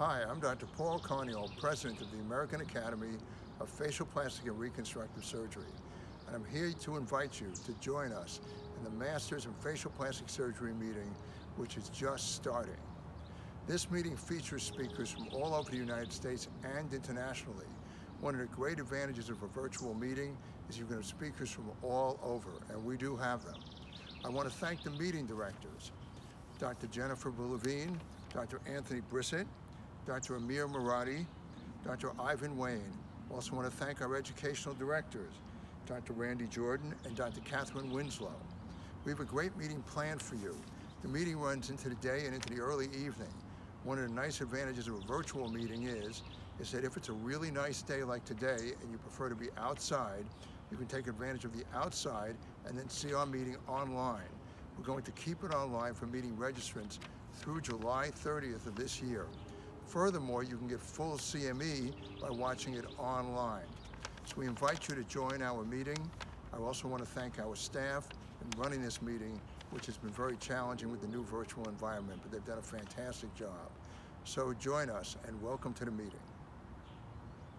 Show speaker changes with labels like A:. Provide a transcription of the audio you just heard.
A: Hi, I'm Dr. Paul Carniol, President of the American Academy of Facial Plastic and Reconstructive Surgery. And I'm here to invite you to join us in the Masters in Facial Plastic Surgery meeting, which is just starting. This meeting features speakers from all over the United States and internationally. One of the great advantages of a virtual meeting is you can have speakers from all over, and we do have them. I want to thank the meeting directors, Dr. Jennifer Levine, Dr. Anthony Brissett, Dr. Amir Moradi, Dr. Ivan Wayne. Also want to thank our educational directors, Dr. Randy Jordan and Dr. Catherine Winslow. We have a great meeting planned for you. The meeting runs into the day and into the early evening. One of the nice advantages of a virtual meeting is, is that if it's a really nice day like today and you prefer to be outside, you can take advantage of the outside and then see our meeting online. We're going to keep it online for meeting registrants through July 30th of this year. Furthermore, you can get full CME by watching it online. So we invite you to join our meeting. I also want to thank our staff in running this meeting, which has been very challenging with the new virtual environment, but they've done a fantastic job. So join us and welcome to the meeting.